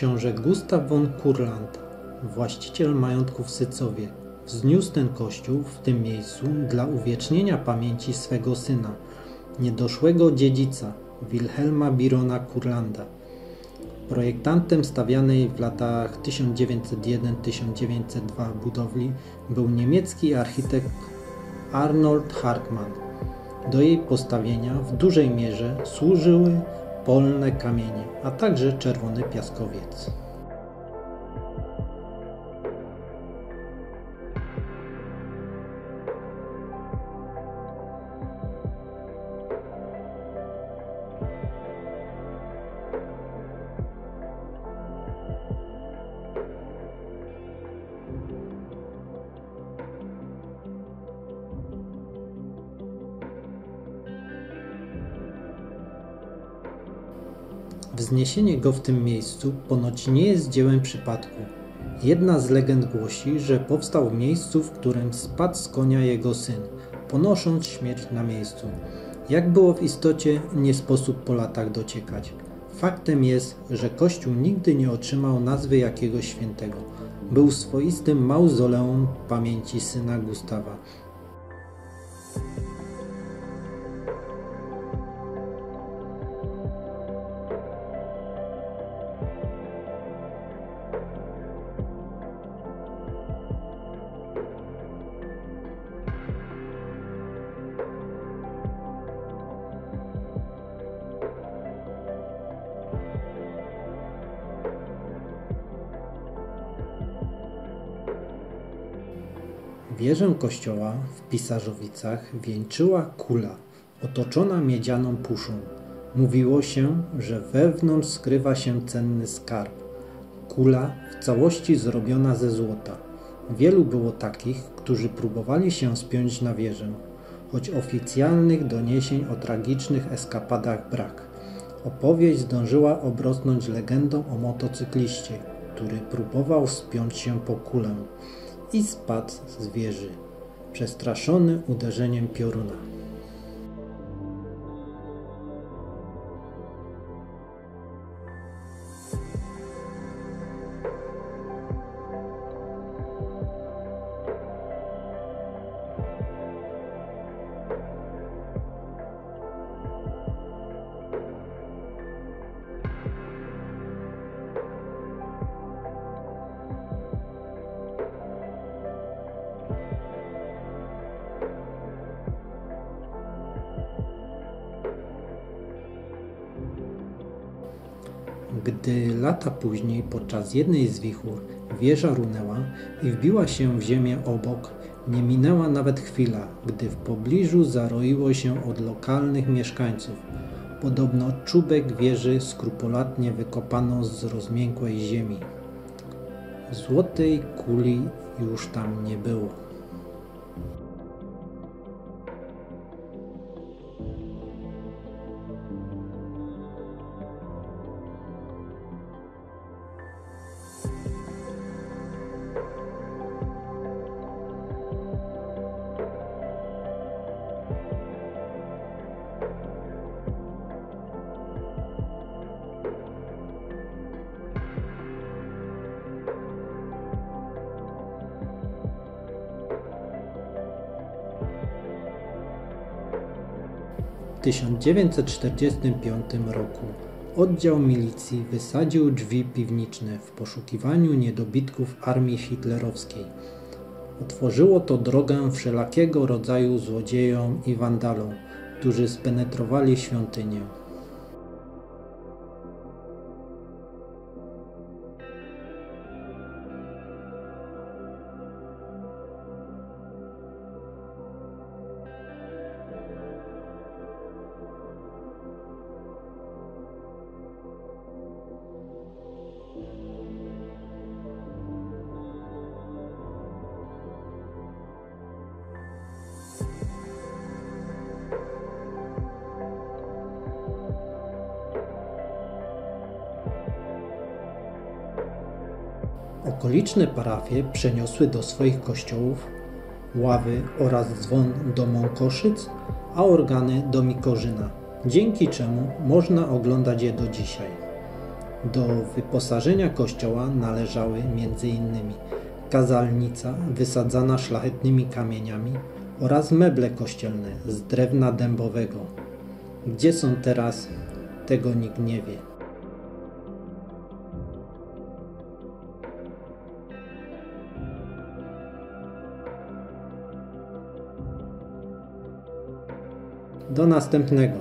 Książę Gustaw von Kurland, właściciel majątku w Sycowie, wzniósł ten kościół w tym miejscu dla uwiecznienia pamięci swego syna, niedoszłego dziedzica Wilhelma Birona Kurlanda. Projektantem stawianej w latach 1901-1902 budowli był niemiecki architekt Arnold Hartmann. Do jej postawienia w dużej mierze służyły polne kamienie, a także czerwony piaskowiec. Wzniesienie go w tym miejscu ponoć nie jest dziełem przypadku. Jedna z legend głosi, że powstał w miejscu, w którym spadł z konia jego syn, ponosząc śmierć na miejscu. Jak było w istocie, nie sposób po latach dociekać. Faktem jest, że kościół nigdy nie otrzymał nazwy jakiegoś świętego. Był swoistym mauzoleum pamięci syna Gustawa. Wieżę kościoła w Pisarzowicach wieńczyła kula otoczona miedzianą puszą. Mówiło się, że wewnątrz skrywa się cenny skarb. Kula w całości zrobiona ze złota. Wielu było takich, którzy próbowali się spiąć na wieżę, choć oficjalnych doniesień o tragicznych eskapadach brak. Opowieść zdążyła obrosnąć legendą o motocykliście, który próbował spiąć się po kulę i spadł z wieży, przestraszony uderzeniem pioruna. Gdy lata później podczas jednej z wichur wieża runęła i wbiła się w ziemię obok, nie minęła nawet chwila, gdy w pobliżu zaroiło się od lokalnych mieszkańców. Podobno czubek wieży skrupulatnie wykopano z rozmiękłej ziemi. Złotej kuli już tam nie było. W 1945 roku oddział milicji wysadził drzwi piwniczne w poszukiwaniu niedobitków armii hitlerowskiej. Otworzyło to drogę wszelakiego rodzaju złodziejom i wandalom, którzy spenetrowali świątynię. Okoliczne parafie przeniosły do swoich kościołów ławy oraz dzwon do Mąkoszyc, a organy do Mikorzyna, dzięki czemu można oglądać je do dzisiaj. Do wyposażenia kościoła należały m.in. kazalnica wysadzana szlachetnymi kamieniami oraz meble kościelne z drewna dębowego. Gdzie są teraz, tego nikt nie wie. Do następnego.